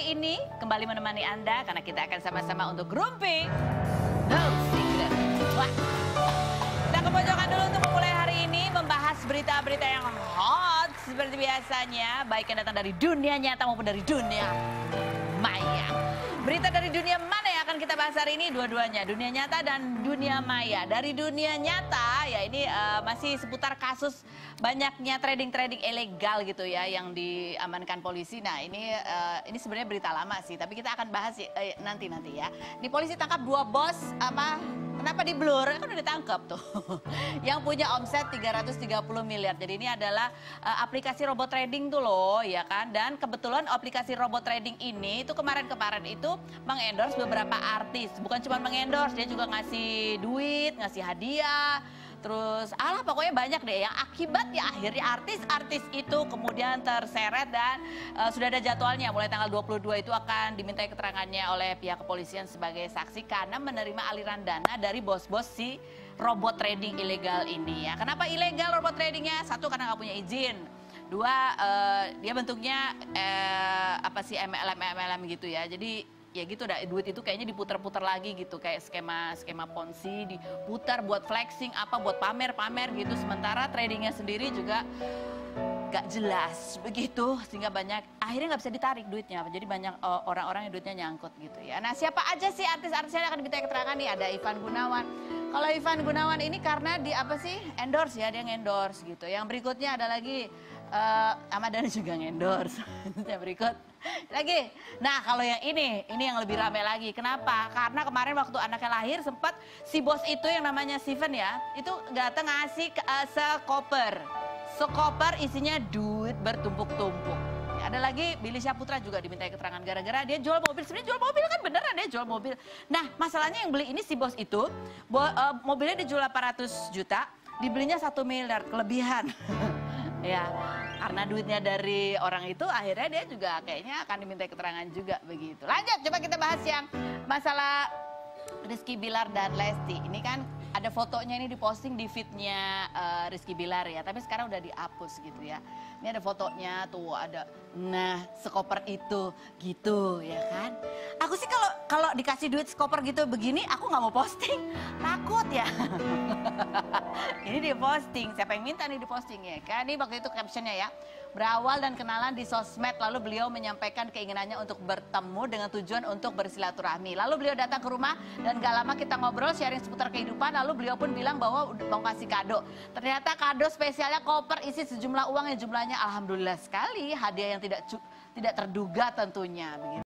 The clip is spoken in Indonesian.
ini kembali menemani Anda karena kita akan sama-sama untuk grouping No Secret. Kita ke dulu untuk memulai hari ini membahas berita-berita yang hot seperti biasanya, baik yang datang dari dunia nyata maupun dari dunia maya. Berita dari dunia mana hari ini? Dua-duanya, dunia nyata dan dunia maya. Dari dunia nyata, ya ini uh, masih seputar kasus banyaknya trading-trading ilegal gitu ya yang diamankan polisi. Nah ini uh, ini sebenarnya berita lama sih, tapi kita akan bahas eh, nanti nanti ya. Di polisi tangkap dua bos apa Kenapa di blur? Kan udah ditangkap tuh. yang punya omset 330 miliar. Jadi ini adalah uh, aplikasi robot trading tuh loh, ya kan? Dan kebetulan aplikasi robot trading ini itu kemarin-kemarin itu mengendorse beberapa artis. Bukan cuma mengendorse, dia juga ngasih duit, ngasih hadiah Terus alah pokoknya banyak deh yang akibatnya akhirnya artis-artis itu kemudian terseret dan uh, sudah ada jadwalnya mulai tanggal 22 itu akan dimintai keterangannya oleh pihak kepolisian sebagai saksi karena menerima aliran dana dari bos-bos si robot trading ilegal ini ya. Kenapa ilegal robot tradingnya? Satu karena nggak punya izin. Dua, uh, dia bentuknya uh, apa sih MLM MLM gitu ya. Jadi ya gitu dah duit itu kayaknya diputar-putar lagi gitu kayak skema skema ponzi diputar buat flexing apa buat pamer-pamer gitu. Sementara tradingnya sendiri juga gak jelas begitu sehingga banyak akhirnya nggak bisa ditarik duitnya. Jadi banyak uh, orang-orang yang duitnya nyangkut gitu ya. Nah siapa aja sih artis-artis yang akan kita keterangan nih? Ada Ivan Gunawan. Kalau Ivan Gunawan ini karena di apa sih? Endorse ya dia endorse gitu. Yang berikutnya ada lagi uh, Ahmad Dhani juga endorse yang berikut lagi. Nah kalau yang ini, ini yang lebih ramai lagi. Kenapa? Karena kemarin waktu anaknya lahir sempat si bos itu yang namanya Steven ya, itu datang ngasih uh, sekoper. Sekoper isinya duit bertumpuk-tumpuk. Ada lagi Billy Syaputra juga diminta keterangan gara-gara dia jual mobil. Sebenarnya jual mobil kan beneran dia jual mobil. Nah masalahnya yang beli ini si bos itu, bo, uh, mobilnya dijual 800 juta, dibelinya satu miliar kelebihan. ya karena duitnya dari orang itu akhirnya dia juga kayaknya akan diminta keterangan juga begitu. Lanjut coba kita bahas yang masalah Rizky Bilar dan Lesti. Ini kan ada fotonya ini diposting di feednya uh, Rizky Bilar ya, tapi sekarang udah dihapus gitu ya. Ini ada fotonya tuh ada, nah sekoper itu gitu ya kan. Aku sih kalau kalau dikasih duit sekoper gitu begini, aku nggak mau posting, takut ya. ini diposting, siapa yang minta nih diposting ya kan? Ini waktu itu captionnya ya. Berawal dan kenalan di sosmed, lalu beliau menyampaikan keinginannya untuk bertemu dengan tujuan untuk bersilaturahmi. Lalu beliau datang ke rumah dan gak lama kita ngobrol sharing seputar kehidupan, lalu beliau pun bilang bahwa mau kasih kado. Ternyata kado spesialnya koper isi sejumlah uang yang jumlahnya alhamdulillah sekali, hadiah yang tidak tidak terduga tentunya.